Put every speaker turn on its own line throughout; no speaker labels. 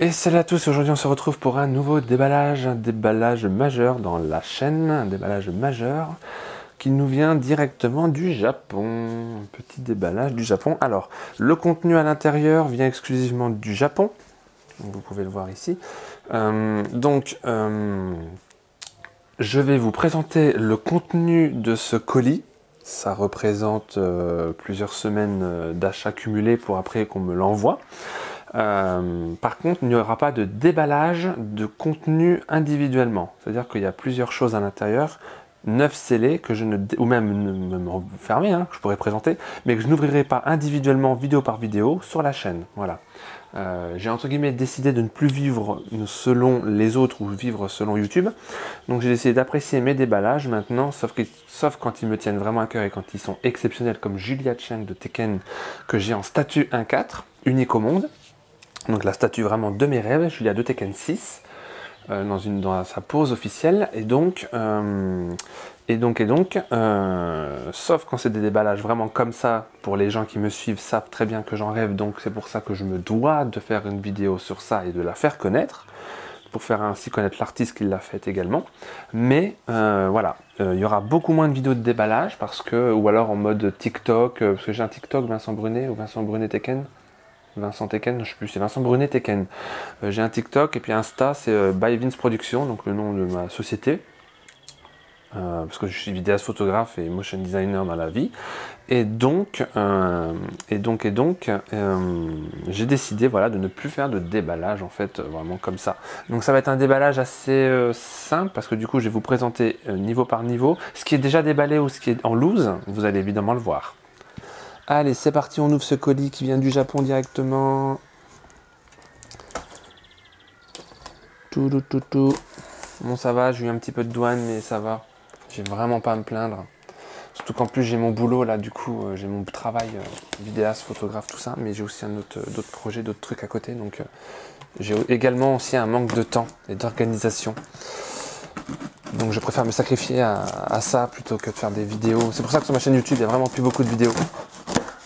Et salut à tous, aujourd'hui on se retrouve pour un nouveau déballage, un déballage majeur dans la chaîne, un déballage majeur qui nous vient directement du Japon. Un petit déballage du Japon. Alors, le contenu à l'intérieur vient exclusivement du Japon, vous pouvez le voir ici. Euh, donc, euh, je vais vous présenter le contenu de ce colis. Ça représente euh, plusieurs semaines d'achat cumulés pour après qu'on me l'envoie. Euh, par contre, il n'y aura pas de déballage de contenu individuellement. C'est-à-dire qu'il y a plusieurs choses à l'intérieur, neuf scellés, que je ne, ou même, même fermés, hein, que je pourrais présenter, mais que je n'ouvrirai pas individuellement vidéo par vidéo sur la chaîne. Voilà. Euh, j'ai entre guillemets décidé de ne plus vivre selon les autres ou vivre selon YouTube. Donc j'ai décidé d'apprécier mes déballages maintenant, sauf, quand ils me tiennent vraiment à cœur et quand ils sont exceptionnels comme Julia Cheng de Tekken que j'ai en statut 1.4, unique au monde. Donc la statue vraiment de mes rêves, Julia de Tekken 6, euh, dans, sa pose officielle. Et donc, euh, et donc, et donc euh, sauf quand c'est des déballages vraiment comme ça, pour les gens qui me suivent savent très bien que j'en rêve, donc c'est pour ça que je me dois de faire une vidéo sur ça et de la faire connaître pour faire ainsi connaître l'artiste qui l'a fait également. Mais voilà, il y aura beaucoup moins de vidéos de déballage parce que, ou alors en mode TikTok, parce que j'ai un TikTok Vincent Brunet ou Vincent Brunet Tekken, Vincent Tekken, je sais plus, c'est Vincent Brunet Tekken. Euh, j'ai un TikTok et puis Insta, c'est euh, By donc le nom de ma société. Euh, parce que je suis vidéaste photographe et motion designer dans la vie. Et donc, et donc, et donc, j'ai décidé de ne plus faire de déballage en fait, vraiment comme ça. Donc ça va être un déballage assez simple parce que du coup, je vais vous présenter niveau par niveau. Ce qui est déjà déballé ou ce qui est en loose, vous allez évidemment le voir. Allez, c'est parti, on ouvre ce colis qui vient du Japon directement. Tout, tout, tout, tout. Bon, ça va, j'ai eu un petit peu de douane, mais ça va. J'ai vraiment pas à me plaindre. Surtout qu'en plus, j'ai mon boulot là, du coup, euh, j'ai mon travail, euh, vidéaste, photographe, tout ça, mais j'ai aussi un autre, d'autres projets, d'autres trucs à côté. Donc, euh, j'ai également aussi un manque de temps et d'organisation. Donc je préfère me sacrifier à, à, ça plutôt que de faire des vidéos. C'est pour ça que sur ma chaîne YouTube, il n'y a vraiment plus beaucoup de vidéos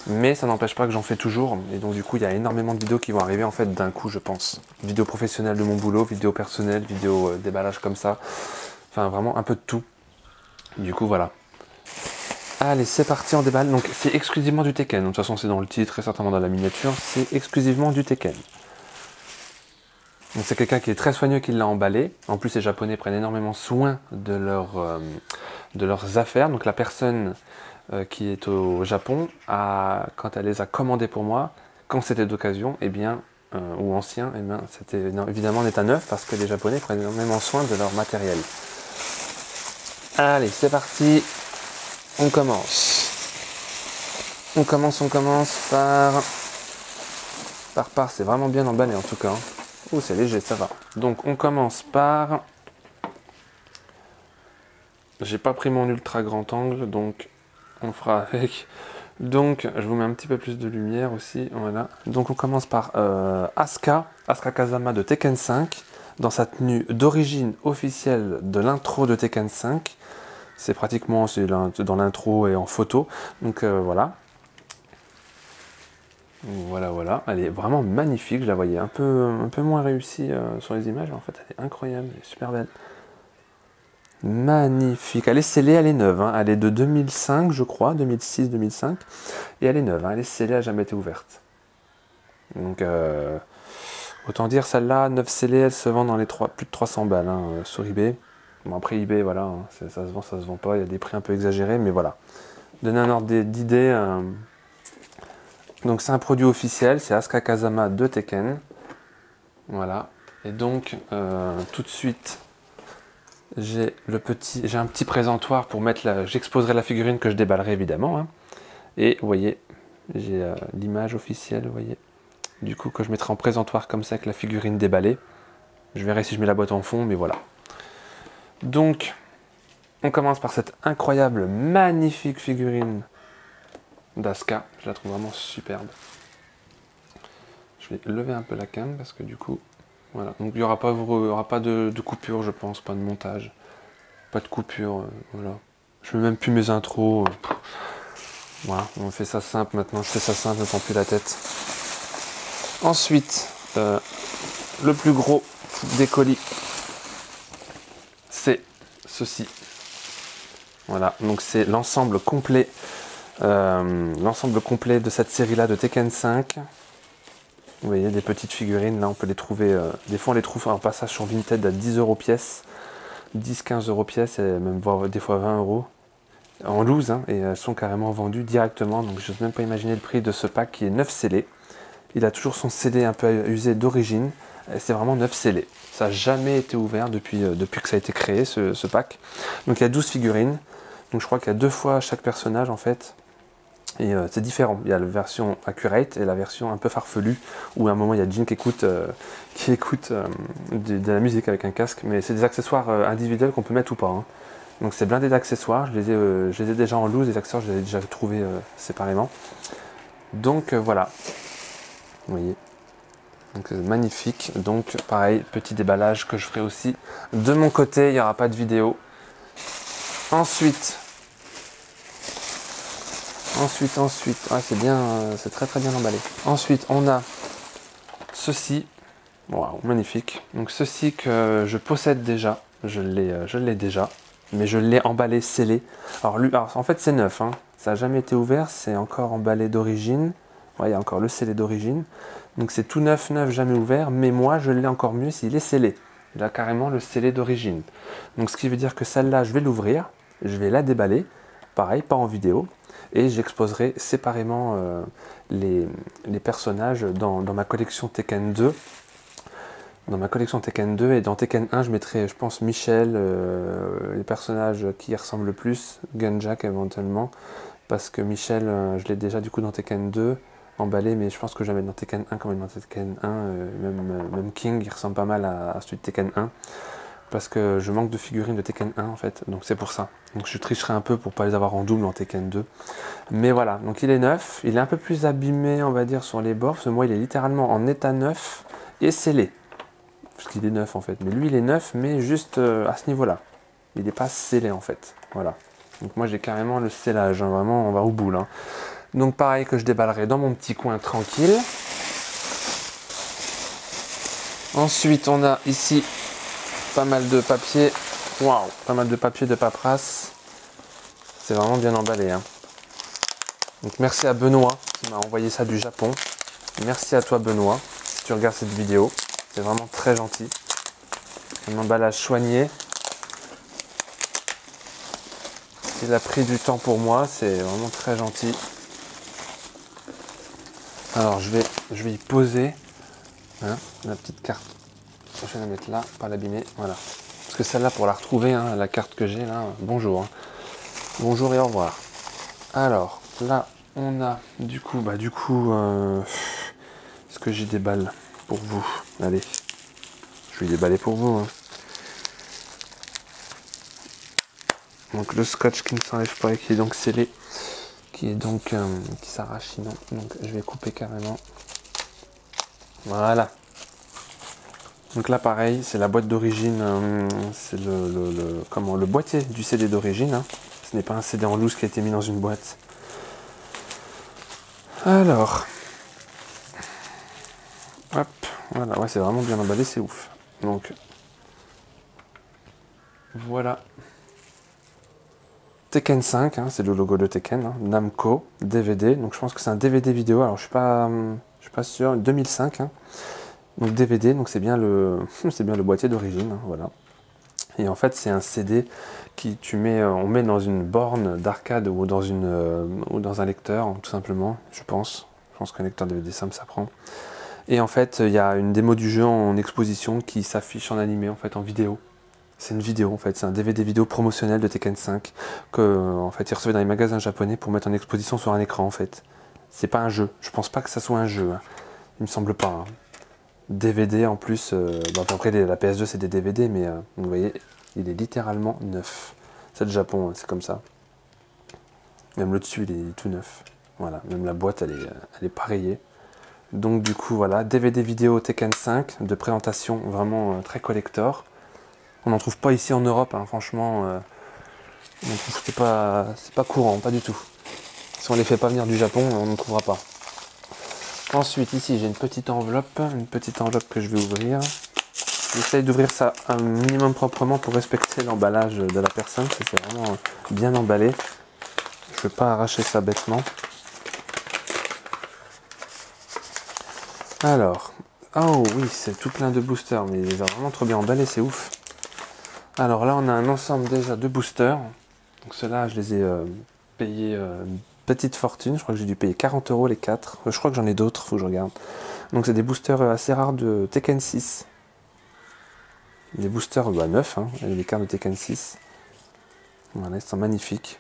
mais ça n'empêche pas que j'en fais toujours. Et donc du coup, il y a énormément de vidéos qui vont arriver en fait d'un coup, je pense. Vidéos professionnelles de mon boulot, vidéos personnelles, vidéos euh, déballage comme ça. Enfin, vraiment un peu de tout. Du coup, voilà. Allez, c'est parti, en déballe. Donc c'est exclusivement du Tekken. De toute façon, c'est dans le titre et certainement dans la miniature. C'est exclusivement du Tekken. Donc c'est quelqu'un qui est très soigneux qui l'a emballé. En plus, les Japonais prennent énormément soin de, euh, de leurs affaires. Donc la personne euh, qui est au Japon, quand elle les a commandés pour moi, quand c'était d'occasion, eh bien, euh, ou ancien, eh bien, c'était évidemment en état neuf parce que les Japonais prennent énormément soin de leur matériel. Allez, c'est parti, on commence. On commence, on commence par. Par par, c'est vraiment bien emballé en tout cas. Oh, c'est léger, ça va. Donc, on commence par. J'ai pas pris mon ultra grand angle, donc on fera avec. Donc, je vous mets un petit peu plus de lumière aussi. Voilà. Donc, on commence par euh, Asuka, Asuka Kazama de Tekken 5, dans sa tenue d'origine officielle de l'intro de Tekken 5. C'est pratiquement dans l'intro et en photo. Donc, euh, voilà. Voilà, voilà. Elle est vraiment magnifique. Je la voyais un peu, moins réussie euh, sur les images. En fait, elle est incroyable. Elle est super belle. Magnifique. Elle est scellée, elle est neuve. Hein. Elle est de 2005, je crois, 2006-2005. Et elle est neuve. Hein. Elle est scellée, elle n'a jamais été ouverte. Donc, euh, autant dire, celle-là, neuve scellée, elle se vend dans les plus de 300 balles hein, euh, sur eBay. Bon, après, eBay, voilà, ça se vend, ça se vend pas. Il y a des prix un peu exagérés, mais voilà. Donner un ordre d'idée. Euh, donc, c'est un produit officiel. C'est Asuka Kazama de Tekken. Voilà. Et donc, tout de suite, j'ai un petit présentoir pour mettre la, j'exposerai la figurine que je déballerai évidemment. Hein. Et vous voyez, j'ai euh, l'image officielle, vous voyez. Du coup, que je mettrai en présentoir comme ça avec la figurine déballée. Je verrai si je mets la boîte en fond, mais voilà. Donc, on commence par cette incroyable, magnifique figurine d'Aska. Je la trouve vraiment superbe. Je vais lever un peu la cam parce que du coup, voilà, donc il n'y aura pas, de, coupure, je pense, pas de montage, pas de coupure, euh, voilà. Je mets même plus mes intros. Euh, voilà, on fait ça simple maintenant, je fais ça simple, je ne prends plus la tête. Ensuite, euh, le plus gros des colis, c'est ceci. Voilà, donc c'est l'ensemble complet, l'ensemble complet de cette série-là de Tekken 5. Vous voyez des petites figurines, là on peut les trouver, euh, des fois on les trouve en passage sur Vinted à 10 euros pièce, 10-15 euros pièce et même des fois 20 euros en loose hein, et elles sont carrément vendues directement donc je n'ose même pas imaginer le prix de ce pack qui est 9 scellés. Il a toujours son CD un peu usé d'origine, c'est vraiment 9 scellés. Ça n'a jamais été ouvert depuis, euh, depuis que ça a été créé ce, pack. Donc il y a 12 figurines, donc je crois qu'il y a deux fois chaque personnage en fait. Et euh, c'est différent. Il y a la version accurate et la version un peu farfelue, où à un moment il y a Jin qui écoute, euh, qui écoute de, la musique avec un casque, mais c'est des accessoires individuels qu'on peut mettre ou pas. Hein. Donc c'est blindé d'accessoires, je, les ai, je les ai déjà en loose, les accessoires je les ai déjà trouvés séparément. Donc voilà, vous voyez. Donc magnifique. Donc pareil, petit déballage que je ferai aussi de mon côté. Il n'y aura pas de vidéo. Ensuite, ensuite, ensuite, ah, c'est bien, c'est très très bien emballé. Ensuite, on a ceci. Waouh, magnifique. Donc ceci que je possède déjà. Je l'ai, euh, déjà, mais je l'ai emballé, scellé. Alors, lui, en fait, c'est neuf. Hein. Ça n'a jamais été ouvert. C'est encore emballé d'origine il y a encore le scellé d'origine. Donc c'est tout neuf, neuf, jamais ouvert. Mais moi, je l'ai encore mieux s'il est scellé. Il a carrément le scellé d'origine. Donc ce qui veut dire que celle-là, je vais l'ouvrir. Je vais la déballer. Pareil, pas en vidéo. Et j'exposerai séparément euh, les, personnages dans, ma collection Tekken 2 dans ma collection Tekken 2 et dans Tekken 1 je mettrai je pense Michel, euh, les personnages qui y ressemblent le plus, Gunjack éventuellement, parce que Michel euh, je l'ai déjà du coup dans Tekken 2, emballé, mais je pense que jamais dans Tekken 1 comme dans Tekken 1. Euh, même, même, King, il ressemble pas mal à, celui de Tekken 1. Parce que je manque de figurines de Tekken 1 en fait, donc c'est pour ça. Donc je tricherai un peu pour pas les avoir en double en Tekken 2. Mais voilà, donc il est neuf, il est un peu plus abîmé on va dire sur les bords, parce que moi il est littéralement en état neuf et scellé. Parce qu'il est neuf en fait. Mais lui il est neuf mais juste euh, à ce niveau-là. Il n'est pas scellé en fait. Voilà. Donc moi j'ai carrément le scellage, hein. vraiment on va au bout là. Donc pareil que je déballerai dans mon petit coin tranquille. Ensuite, on a ici pas mal de papier. Waouh, pas mal de papier de paperasse. C'est vraiment bien emballé. Hein. Donc merci à Benoît qui m'a envoyé ça du Japon. Merci à toi Benoît si tu regardes cette vidéo. C'est vraiment très gentil. Un emballage soigné. Il a pris du temps pour moi, c'est vraiment très gentil. Alors je vais, je vais y poser hein, la petite carte. Je vais la mettre là, pas l'abîmer. Voilà. Parce que celle-là, pour la retrouver, hein, la carte que j'ai là, bonjour. Hein. Bonjour et au revoir. Alors, là, on a du coup, bah du coup, euh, est-ce que j'ai des balles pour vous? Allez, je vais déballer pour vous. Donc le scotch qui ne s'enlève pas et qui est donc scellé qui est donc euh, qui s'arrache sinon. Donc je vais couper carrément. Voilà. Donc là pareil, c'est la boîte d'origine, euh, c'est le, comment le boîtier du CD d'origine. Hein. Ce n'est pas un CD en loose qui a été mis dans une boîte. Alors, hop, voilà, ouais, c'est vraiment bien emballé, c'est ouf. Donc, voilà. Tekken 5, hein, c'est le logo de Tekken, hein, Namco, DVD, donc je pense que c'est un DVD vidéo, alors je suis pas, suis pas sûr, 2005, hein. Donc DVD, donc c'est bien le, boîtier d'origine, voilà. Et en fait c'est un CD qui tu mets, euh, on met dans une borne d'arcade ou dans une, euh, ou dans un lecteur, tout simplement, je pense. Je pense qu'un lecteur DVD simple ça prend. Et en fait il y a une démo du jeu en exposition qui s'affiche en animé, en fait en vidéo. C'est une vidéo en fait, c'est un DVD vidéo promotionnel de Tekken 5 que en fait ils recevaient dans les magasins japonais pour mettre en exposition sur un écran en fait. C'est pas un jeu, je pense pas que ça soit un jeu. Hein. Il me semble pas. DVD en plus, euh, après la PS2 c'est des DVD mais euh, vous voyez, il est littéralement neuf. C'est le Japon, hein, c'est comme ça. Même le dessus il est tout neuf. Voilà, même la boîte elle est, elle est pareillée. Donc du coup voilà, DVD vidéo Tekken 5 de présentation vraiment euh, très collector. On n'en trouve pas ici en Europe, hein, franchement. Euh, c'est pas, pas courant, pas du tout. Si on les fait pas venir du Japon, on ne trouvera pas. Ensuite, ici, j'ai une petite enveloppe, une petite enveloppe que je vais ouvrir. J'essaye d'ouvrir ça un minimum proprement pour respecter l'emballage de la personne, c'est vraiment bien emballé. Je ne veux pas arracher ça bêtement. Alors, oh oui, c'est tout plein de boosters, mais il les vraiment trop bien emballés, c'est ouf. Alors là, on a un ensemble déjà de boosters. Donc ceux-là, je les ai euh, payés euh, petite fortune. Je crois que j'ai dû payer 40 euros les 4. Euh, je crois que j'en ai d'autres, faut que je regarde. Donc c'est des boosters assez rares de Tekken 6. Des boosters bah, neufs, hein, les cartes de Tekken 6. Voilà, ils sont magnifiques.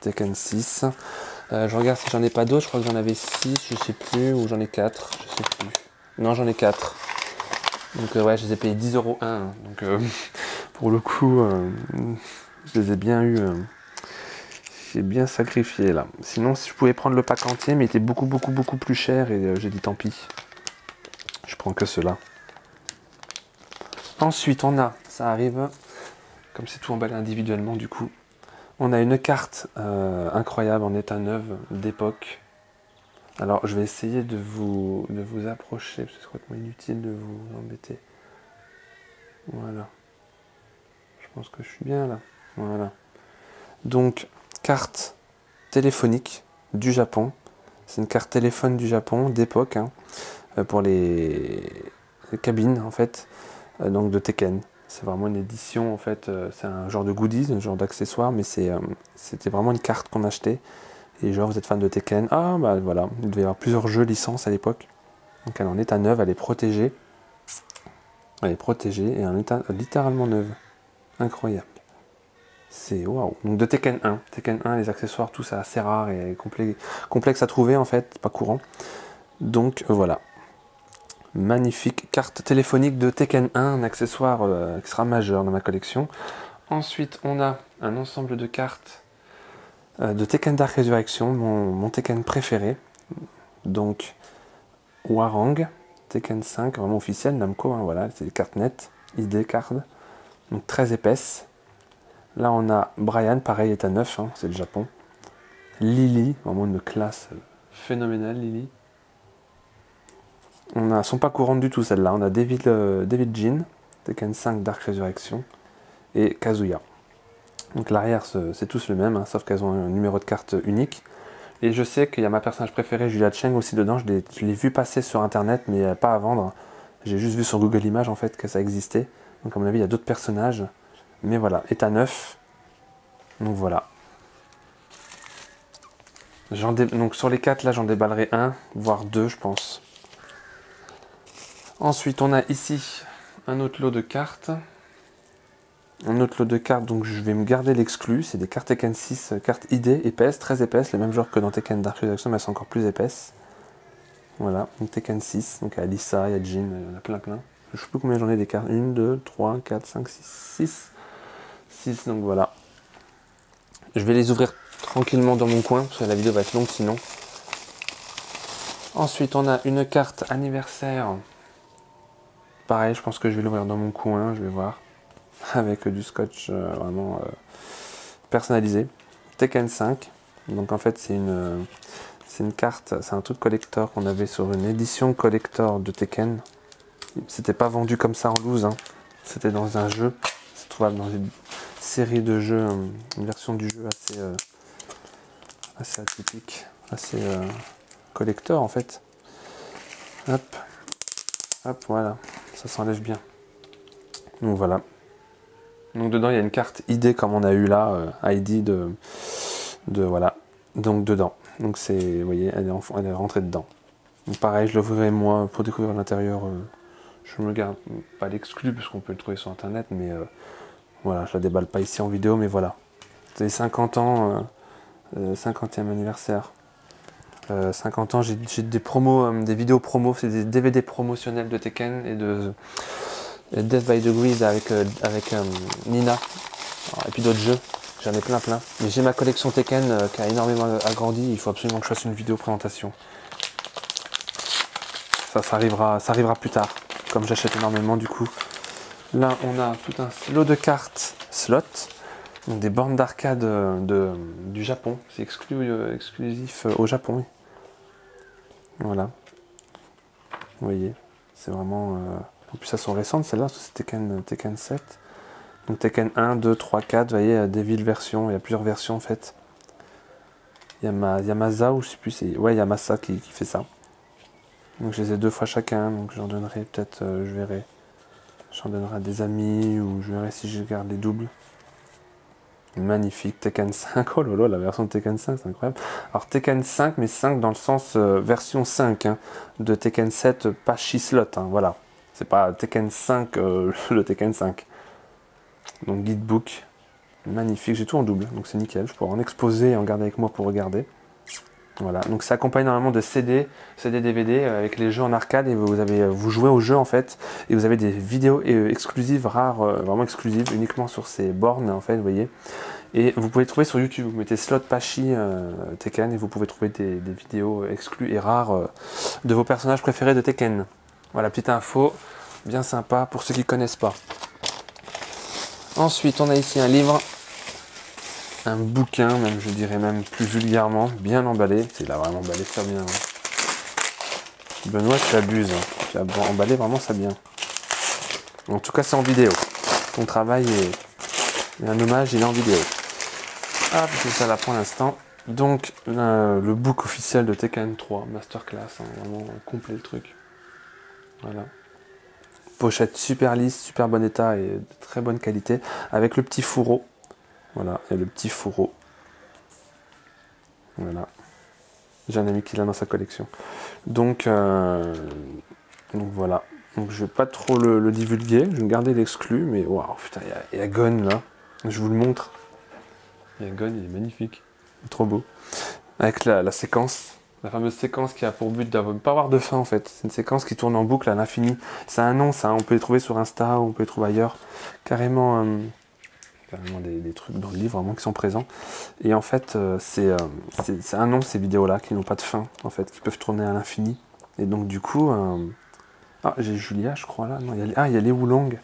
Tekken 6. Euh, je regarde si j'en ai pas d'autres. Je crois que j'en avais 6, je sais plus. Ou j'en ai 4, je sais plus. Non, j'en ai 4. Donc euh, ouais, je les ai payés 10 euros 1. Donc euh, pour le coup, je les ai bien eu. J'ai bien sacrifié là. Sinon, si je pouvais prendre le pack entier, mais il était beaucoup, beaucoup, beaucoup plus cher. Et j'ai dit tant pis. Je prends que cela. Ensuite, on a, ça arrive, comme c'est tout emballé individuellement du coup, on a une carte euh, incroyable en état neuf d'époque. Alors je vais essayer de vous, de vous approcher, parce que c'est complètement inutile de vous embêter. Voilà. Je pense que je suis bien là. Voilà. Donc, carte téléphonique du Japon. C'est une carte téléphone du Japon d'époque, hein, euh, pour les, cabines en fait, euh, donc de Tekken. C'est vraiment une édition, en fait, euh, c'est un genre de goodies, un genre d'accessoire, mais c'était vraiment une carte qu'on achetait. Et genre, vous êtes fan de Tekken, ah bah voilà, il devait y avoir plusieurs jeux licences à l'époque. Donc elle en est à neuve, elle est protégée. Elle est protégée et en état littéralement neuve. Incroyable. C'est waouh. Donc de Tekken 1. Tekken 1, les accessoires, tout ça assez rare et complexe à trouver en fait, pas courant. Donc voilà magnifique carte téléphonique de Tekken 1, un accessoire euh, extra majeur dans ma collection. Ensuite, on a un ensemble de cartes euh, de Tekken Dark Resurrection, mon, Tekken préféré. Donc, Warang, Tekken 5, vraiment officiel, Namco, hein, voilà, c'est des cartes nettes, ID card, donc très épaisse. Là, on a Brian, pareil, est à 9, hein, c'est le Japon. Lily, vraiment une classe phénoménale, Lily. On a, sont pas courantes du tout celles-là. On a David, euh, Jean, Tekken 5 Dark Resurrection et Kazuya. Donc l'arrière c'est tous le même, hein, sauf qu'elles ont un numéro de carte unique. Et je sais qu'il y a ma personnage préférée, Julia Cheng aussi dedans. Je l'ai vu passer sur internet, mais pas à vendre. J'ai juste vu sur Google Images en fait que ça existait. Donc à mon avis, il y a d'autres personnages. Mais voilà, état neuf. Donc voilà. Donc sur les quatre là, j'en déballerai un, voire deux, je pense. Ensuite, on a ici un autre lot de cartes. Un autre lot de cartes, donc je vais me garder l'exclu. C'est des cartes Tekken 6, cartes ID épaisses, très épaisses, les mêmes genres que dans Tekken Dark Resurrection, mais elles sont encore plus épaisses. Voilà, donc Tekken 6, donc il y a Lisa, il y a Jin, il y en a plein plein. Je ne sais plus combien j'en ai des cartes. 1, 2, 3, 4, 5, 6, 6. 6, donc voilà. Je vais les ouvrir tranquillement dans mon coin, parce que la vidéo va être longue sinon. Ensuite, on a une carte anniversaire Pareil, je pense que je vais l'ouvrir dans mon coin, je vais voir. Avec du scotch euh, vraiment euh, personnalisé. Tekken 5. Donc en fait, c'est une, euh, c'est une carte, c'est un truc collector qu'on avait sur une édition collector de Tekken. C'était pas vendu comme ça en loose. Hein. C'était dans un jeu. C'est trouvable dans une série de jeux, une version du jeu assez, assez atypique, assez collector en fait. Hop. Hop, voilà ça s'enlève bien. Donc voilà. Donc dedans il y a une carte ID comme on a eu là, euh, ID de, voilà. Donc dedans. Donc c'est, vous voyez, elle est, elle est rentrée dedans. Pareil, je l'ouvrirai moi pour découvrir l'intérieur. Euh, je me garde pas l'exclu parce qu'on peut le trouver sur internet, mais euh, voilà, je la déballe pas ici en vidéo, mais voilà. C'est 50 ans, 50e anniversaire 50 euh, ans, j'ai des promos, euh, des vidéos promos, c'est des DVD promotionnels de Tekken et de Death by the Grid avec, euh, avec Nina et puis d'autres jeux. J'en ai plein plein. Mais j'ai ma collection Tekken qui a énormément agrandi. Il faut absolument que je fasse une vidéo présentation. Ça, ça arrivera, ça arrivera plus tard. Comme j'achète énormément du coup. Là, on a tout un lot de cartes slot. Donc des bornes d'arcade de, du Japon. C'est exclusif au Japon. Voilà. Vous voyez, c'est vraiment... Euh, en plus, elles sont récentes, celles-là, c'est Tekken, Tekken 7. Donc Tekken 1, 2, 3, 4, vous voyez, des villes versions, il y a plusieurs versions en fait. Il y a ma Yamasa ou je sais plus, c'est ouais Yamasa qui, qui fait ça. Donc je les ai deux fois chacun, donc j'en donnerai peut-être, euh, je verrai. J'en donnerai à des amis ou je verrai si je garde les doubles. Magnifique, Tekken 5, oh là la version de Tekken 5, c'est incroyable. Alors Tekken 5, mais 5 dans le sens euh, version 5 hein, de Tekken 7, pas Chislot, hein, voilà. C'est pas Tekken 5, euh, le Tekken 5. Donc guidebook, magnifique, j'ai tout en double, donc c'est nickel. Je pourrais en exposer et en garder avec moi pour regarder. Voilà, donc ça accompagne normalement de CD, CD, DVD euh, avec les jeux en arcade et vous avez, euh, vous jouez au jeu en fait et vous avez des vidéos euh, exclusives, rares, vraiment exclusives, uniquement sur ces bornes en fait, vous voyez. Et vous pouvez trouver sur YouTube, vous mettez Slot Pachi Tekken et vous pouvez trouver des, vidéos exclues et rares de vos personnages préférés de Tekken. Voilà, petite info, bien sympa pour ceux qui ne connaissent pas. Ensuite, on a ici un livre un bouquin, même je dirais même plus vulgairement, bien emballé. Il a vraiment emballé ça bien. Hein. Benoît, tu abuses. Hein. Tu as emballé vraiment ça bien. En tout cas, c'est en vidéo. Ton travail est, un hommage, il est en vidéo. Hop, c'est ça là pour l'instant. Donc, le book officiel de Tekken 3, Masterclass, hein, vraiment complet le truc. Voilà. Pochette super lisse, super bon état et de très bonne qualité, avec le petit fourreau voilà, et le petit fourreau. Voilà. J'ai un ami qui l'a dans sa collection. Donc, euh, donc voilà. Donc je vais pas trop le, divulguer, je vais garder l'exclu, mais waouh, putain, il y, a Gon là. Je vous le montre. Il y a Gon, il est magnifique. Il est trop beau. Avec la, séquence, la fameuse séquence qui a pour but de ne pas avoir de fin en fait. C'est une séquence qui tourne en boucle à l'infini. C'est un nom, ça. On peut les trouver sur Insta, on peut les trouver ailleurs. Carrément. Euh, des, trucs dans le livre vraiment qui sont présents. Et en fait, euh, euh, c'est un nom ces vidéos-là qui n'ont pas de fin, en fait, qui peuvent tourner à l'infini. Et donc du coup, euh, ah j'ai Julia, je crois là. Non, il y a, ah il y a les Wulong.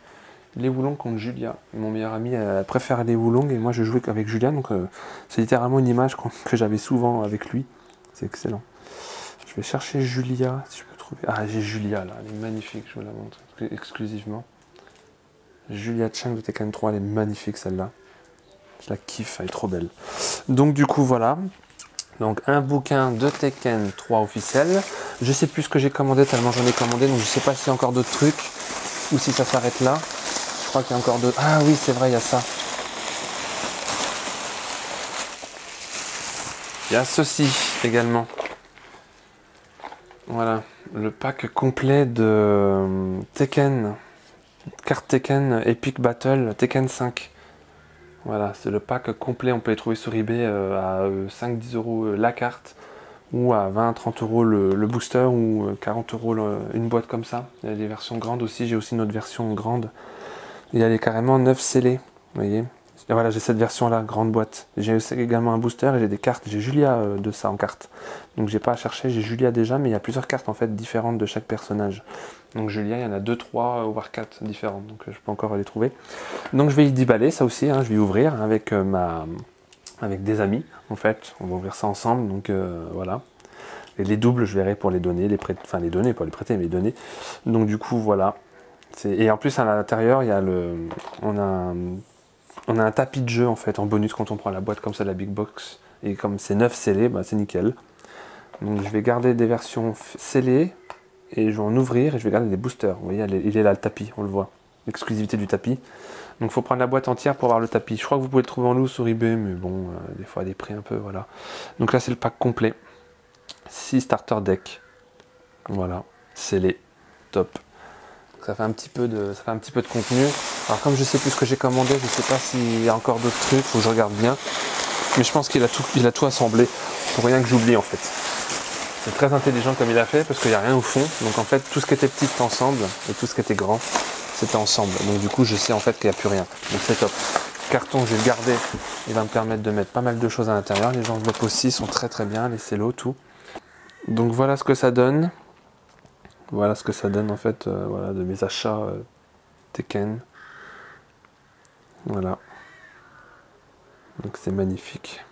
Les Wulong contre Julia. Mon meilleur ami préfère les Wulong et moi je jouais avec Julia, donc c'est littéralement une image que j'avais souvent avec lui. C'est excellent. Je vais chercher Julia si je peux trouver. Ah j'ai Julia là, elle est magnifique, je vous la montre exclusivement. Julia Chang de Tekken 3, elle est magnifique celle-là. Je la kiffe, elle est trop belle. Donc du coup voilà. Donc un bouquin de Tekken 3 officiel. Je sais plus ce que j'ai commandé tellement j'en ai commandé, donc je sais pas s'il y a encore d'autres trucs ou si ça s'arrête là. Je crois qu'il y a encore d'autres. Ah oui, c'est vrai, il y a ça. Il y a ceci également. Voilà, le pack complet de Tekken carte Tekken Epic Battle Tekken 5. Voilà, c'est le pack complet. On peut les trouver sur eBay euh, à 5-10 euh, euros euh, la carte ou à 20-30 euros le, booster ou 40 euros une boîte comme ça. Il y a des versions grandes aussi. J'ai aussi une autre version grande. Il y a les carrément 9 scellés. Vous voyez voilà, j'ai cette version là, grande boîte. J'ai également un booster et j'ai des cartes. J'ai Julia de ça en carte. Donc j'ai pas à chercher, j'ai Julia déjà, mais il y a plusieurs cartes en fait différentes de chaque personnage. Donc Julia, il y en a 2, 3, voire 4 différentes, donc euh, je peux encore les trouver. Donc je vais y déballer ça aussi, hein, je vais ouvrir avec, euh, ma, avec des amis, en fait, on va ouvrir ça ensemble, donc euh, voilà. Et les doubles, je verrai pour les donner, les prêter, enfin les donner, pas les prêter, mais les donner. Donc du coup, voilà. Et en plus, à l'intérieur, il y a le, on a, on a un tapis de jeu, en fait, en bonus quand on prend la boîte comme ça, la big box. Et comme c'est 9 scellés, bah, c'est nickel. Donc je vais garder des versions scellées, et je vais en ouvrir et je vais garder des boosters. Vous voyez, il est là le tapis, on le voit. L'exclusivité du tapis. Donc faut prendre la boîte entière pour avoir le tapis. Je crois que vous pouvez le trouver en loose sur eBay, mais bon, euh, des fois des prix un peu, voilà. Donc là c'est le pack complet. 6 starter deck. Voilà, les top. Ça fait un petit peu de, ça fait un petit peu de contenu. Alors comme je sais plus ce que j'ai commandé, je sais pas s'il y a encore d'autres trucs, faut que je regarde bien. Mais je pense qu'il a tout, il a tout assemblé pour rien que j'oublie en fait. C'est très intelligent comme il a fait parce qu'il n'y a rien au fond. Donc en fait, tout ce qui était petit était ensemble et tout ce qui était grand, c'était ensemble. Donc du coup, je sais en fait qu'il n'y a plus rien. Donc c'est top. Carton, je vais le garder. Il va me permettre de mettre pas mal de choses à l'intérieur. Les enveloppes aussi sont très très bien, les cellos, tout. Donc voilà ce que ça donne. Voilà ce que ça donne en fait euh, voilà, de mes achats euh, Tekken. Voilà. Donc c'est magnifique.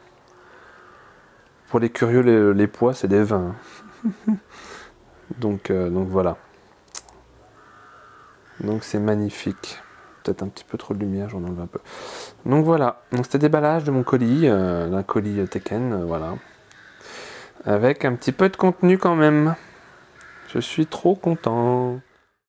pour les curieux, les, poids, c'est des vins. donc, euh, donc voilà. Donc c'est magnifique. Peut-être un petit peu trop de lumière, j'en enlève un peu. Donc voilà, donc c'était déballage de mon colis, euh, d'un colis Tekken, voilà. Avec un petit peu de contenu quand même. Je suis trop content.